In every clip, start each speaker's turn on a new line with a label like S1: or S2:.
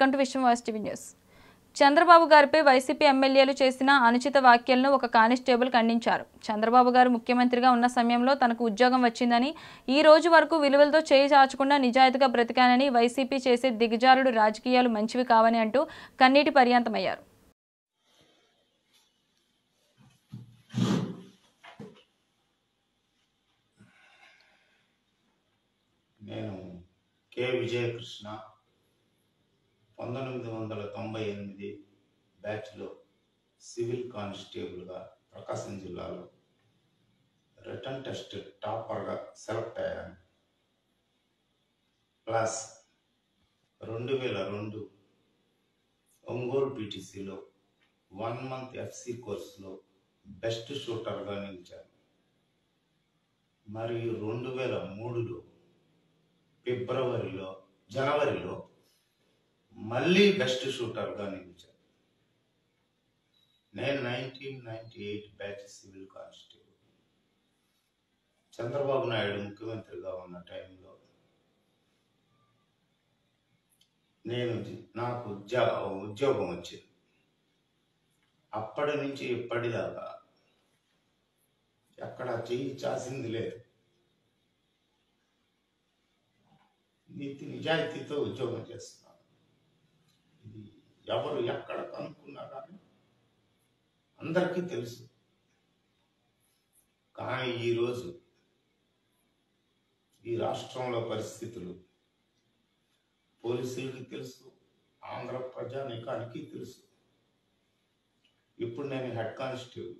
S1: Welcome to Vishwam voice TV news. Chandrababu గారిపై YCP ఎమ్మెల్యేలు చేసిన అనుచిత వ్యాఖ్యలను ఒక కానిస్టేబుల్ ఖండించారు. చంద్రబాబు గారు ముఖ్యమంత్రిగా ఉన్న సమయంలో తనకు ఉద్యోగం వచ్చిందని ఈ రోజు వరకు విలువలతో చేయి చాచకుండా నిజాయితీగా బ్రతికానని వైసీపీ చేసే దిగజారుడు రాజకీయాలు మంచివి కావని అంటూ కన్నీటి పర్యాంతమయ్యారు.
S2: నేను కె. విజయకృష్ణ పంతొమ్మిది వందల తొంభై ఎనిమిది బ్యాచ్లో సివిల్ కానిస్టేబుల్గా ప్రకాశం జిల్లాలో రిటర్న్ టెస్ట్ టాపర్గా సెలెక్ట్ అయ్యాను. ప్లస్ రెండు వేల రెండు ఒంగోలు పీటీసీలో వన్ మంత్ ఎఫ్సి కోర్సులో బెస్ట్ షూటర్గా నిలిచాను. మరియు రెండు వేల మూడులో ఫిబ్రవరిలో జనవరిలో మళ్ళీ బెస్ట్ షూటర్గా నిలిచాను నేను nineteen ninety eight batch civil constable. Chandrababu Naidu ముఖ్యమంత్రిగా ఉన్న టైంలో నేను నాకు ఉద్యో ఉద్యోగం వచ్చింది. అప్పటి నుంచి ఇప్పటిదాకా ఎక్కడ చేయి చాసింది లేదు. నీతి నిజాయితీతో ఉద్యోగం చేస్తున్నాను ఎవరు ఎక్కడ కనుక్కున్నా అందరికీ తెలుసు. కానీ ఈరోజు ఈ రాష్ట్రంలో పరిస్థితులు పోలీసులకి తెలుసు ఆంధ్ర ప్రజానీకానికి తెలుసు. ఇప్పుడు నేను హెడ్ కానిస్టేబుల్.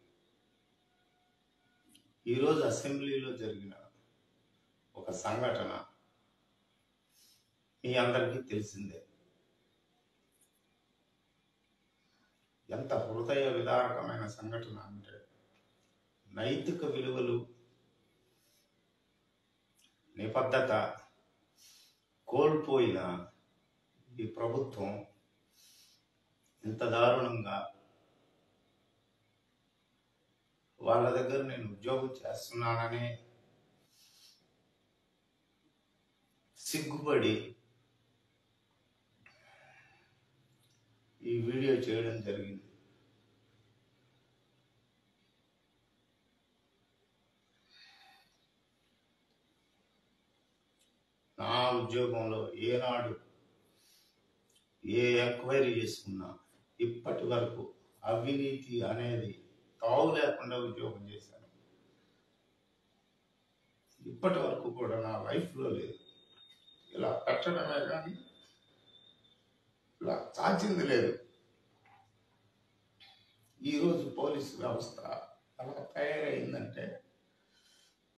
S2: ఈరోజు అసెంబ్లీలో జరిగిన ఒక సంఘటన మీ అందరికీ తెలిసిందే. ఎంత హృదయ విదారకమైన సంఘటన అంటే నైతిక విలువలు నిబద్ధత కోల్పోయిన ఈ ప్రభుత్వం ఇంత దారుణంగా వాళ్ళ దగ్గర నేను ఉద్యోగం చేస్తున్నాననే సిగ్గుపడి ఈ వీడియో చేయడం జరిగింది. నా ఉద్యోగంలో ఏనాడు ఏ ఎంక్వైరీ చేసుకున్నా ఇప్పటి వరకు అవినీతి అనేది తావు లేకుండా ఉద్యోగం చేశాను. ఇప్పటి వరకు కూడా నా లైఫ్లో లేదు. ఇలా పెట్టడమే కానీ ఇలా చాచింది లేదు. ఈరోజు పోలీసు వ్యవస్థ అలా తయారైందంటే